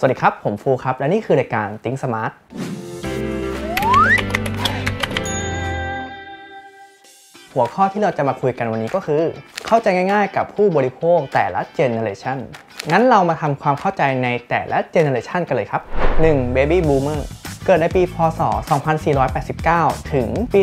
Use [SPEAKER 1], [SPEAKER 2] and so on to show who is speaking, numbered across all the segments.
[SPEAKER 1] สวัสดีครับ ผมฟูครับ และนี่คือรายการ Think Smart หัวข้อที่เราจะมาคุยกันวันนี้ก็คือ เข้าใจง่ายๆ กับผู้บริโภคแต่ละเจเนอเรชันงั้นเรามาทำความเข้าใจในแต่ละเจเนอเรชันกันเลยครับ 1. Baby Boomer เกิดในปีพศ 2489 ถึงปี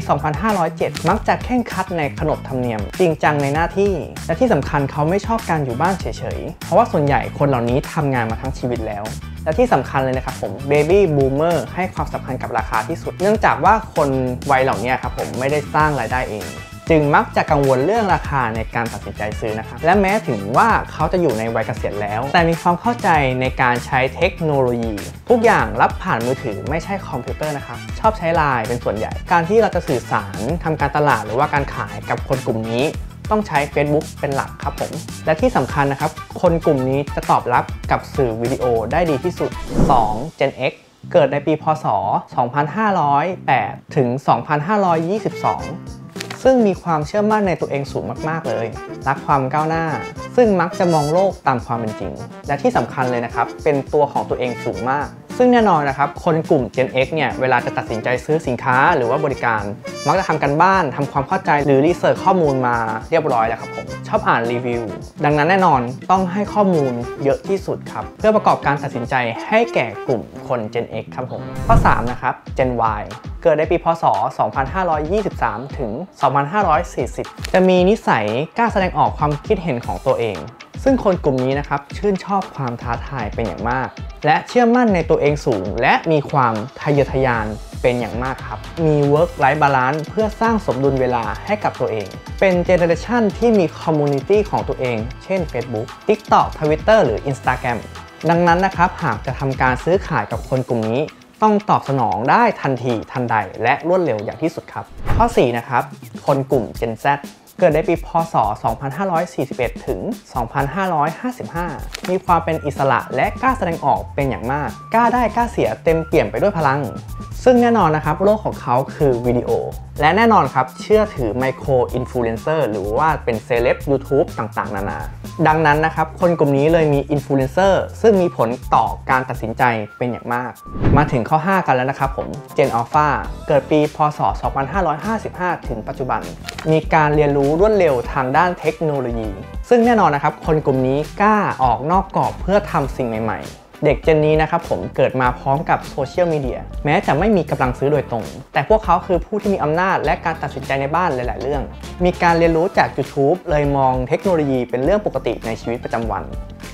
[SPEAKER 1] 2507 มักจะแข่งคัดในขนบธรรมเนียม จริงจังในหน้าที่ และที่สำคัญเขาไม่ชอบการอยู่บ้านเฉยๆ เพราะว่าส่วนใหญ่คนเหล่านี้ทำงานมาทั้งชีวิตแล้วและที่สำคัญเลยนะครับผม Baby Boomer ให้ความสำคัญกับราคาที่สุด เนื่องจากว่าคนวัยเหล่านี้ครับผมไม่ได้สร้างรายได้เอง จึงมักจะกังวลเรื่องราคาในการตัดสินใจซื้อนะครับและแม้ถึงว่าเขาจะอยู่ในวัยเกษียณแล้ว แต่มีความเข้าใจในการใช้เทคโนโลยี ทุกอย่างรับผ่านมือถือไม่ใช่คอมพิวเตอร์นะครับชอบใช้ไลน์เป็นส่วนใหญ่ การที่เราจะสื่อสารทำการตลาดหรือว่าการขายกับคนกลุ่มนี้ต้องใช้ Facebook เป็นหลักครับผม และที่สำคัญนะครับ คนกลุ่มนี้จะตอบรับกับสื่อวิดีโอได้ดีที่สุด 2. Gen X เกิดในปีพศ 2508 ถึง 2522 ซึ่งมีความเชื่อมั่นในตัวเองสูงมากๆเลย รักความก้าวหน้า ซึ่งมักจะมองโลกตามความเป็นจริง และที่สำคัญเลยนะครับ เป็นตัวของตัวเองสูงมาก ซึ่งแน่นอนนะครับ คนกลุ่ม Gen X เนี่ย เวลาจะตัดสินใจซื้อสินค้าหรือว่าบริการ มักจะทำกันบ้านทำความเข้าใจหรือรีเสิร์ชข้อมูลมาเรียบร้อยแล้วครับผม ชอบอ่านรีวิว ดังนั้นแน่นอนต้องให้ข้อมูลเยอะที่สุดครับ เพื่อประกอบการตัดสินใจให้แก่กลุ่มคน Gen X ครับผม ข้อ 3 นะครับ Gen Y เกิดในปีพศ 2523 ถึง 2540 จะมีนิสัยกล้าแสดงออกความคิดเห็นของตัวเอง ซึ่งคนกลุ่มนี้นะครับชื่นชอบความท้าทายเป็นอย่างมาก และเชื่อมั่นในตัวเองสูง และมีความทะเยอทะยานเป็นอย่างมากครับ มี work life balance เพื่อสร้างสมดุลเวลาให้กับตัวเอง เป็น generation ที่มี community ของตัวเอง เช่น Facebook TikTok Twitter หรือ Instagram ดังนั้นนะครับ หากจะทำการซื้อขายกับคนกลุ่มนี้ ต้องตอบสนองได้ทันทีทันใดและรวดเร็วอย่างที่สุดครับ ข้อ 4 นะครับ คนกลุ่ม Gen Z เกิดในปีพศ 2541 ถึง 2555 มีความเป็นอิสระและกล้าแสดงออกเป็นอย่างมาก กล้าได้กล้าเสียเต็มเปี่ยมไปด้วยพลัง ซึ่งแน่นอนนะครับโลกของเขาคือวิดีโอ และแน่นอนครับเชื่อถือ micro influencer หรือว่าเป็น celeb YouTube ต่างๆ นานา ดังนั้นนะครับคนกลุ่มนี้เลยมีอินฟลูเอนเซอร์ซึ่งมีผลต่อการตัดสินใจเป็นอย่างมาก มาถึงข้อ 5 กันแล้วนะครับผม Gen Alpha เกิดปีพศ 2555 ถึงปัจจุบัน มีการเรียนรู้รวดเร็วทางด้านเทคโนโลยี ซึ่งแน่นอนนะครับคนกลุ่มนี้กล้าออกนอกกรอบเพื่อทำสิ่งใหม่ ๆ เด็ก gen นี้นะครับผมเกิดมาพร้อมกับ social mediaแม้จะไม่มีกำลังซื้อโดยตรง แต่พวกเขาคือผู้ที่มีอำนาจและการตัดสินใจในบ้านหลาย ๆ เรื่อง มีการเรียนรู้จาก YouTube เลยมองเทคโนโลยีเป็นเรื่องปกติในชีวิตประจำวัน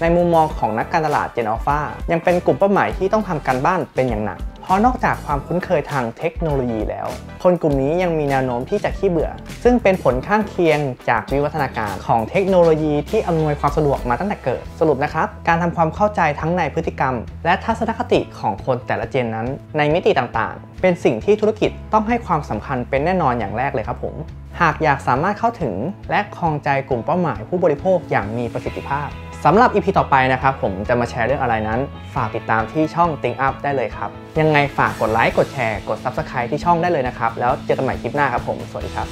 [SPEAKER 1] ในมุมมองของนักการตลาดเจนอัลฟายังเป็นกลุ่มเป้าหมายที่ต้องทำการบ้านเป็นอย่างหนัก เพราะนอกจากความคุ้นเคยทางเทคโนโลยีแล้ว คนกลุ่มนี้ยังมีแนวโน้มที่จะขี้เบื่อ ซึ่งเป็นผลข้างเคียงจากวิวัฒนาการของเทคโนโลยีที่อำนวยความสะดวกมาตั้งแต่เกิด สรุปนะครับ การทำความเข้าใจทั้งในพฤติกรรม และทัศนคติของคนแต่ละเจนนั้น ในมิติต่างๆ เป็นสิ่งที่ธุรกิจต้องให้ความสำคัญเป็นแน่นอนอย่างแรกเลยครับผมหากอยากสามารถเข้าถึงและครองใจกลุ่มเป้าหมายผู้บริโภคอย่างมีประสิทธิภาพ สำหรับ EP ต่อไปนะครับผมจะมาแชร์เรื่องอะไรนั้น ฝากติดตามที่ช่อง t i n g Up ได้เลยครับ ยังไงฝากกดไลค์กดแชร์กด Subscribe ที่ช่องได้เลยนะครับ แล้วเจอกันใหม่คลิปหน้าครับผม สวัสดีครับ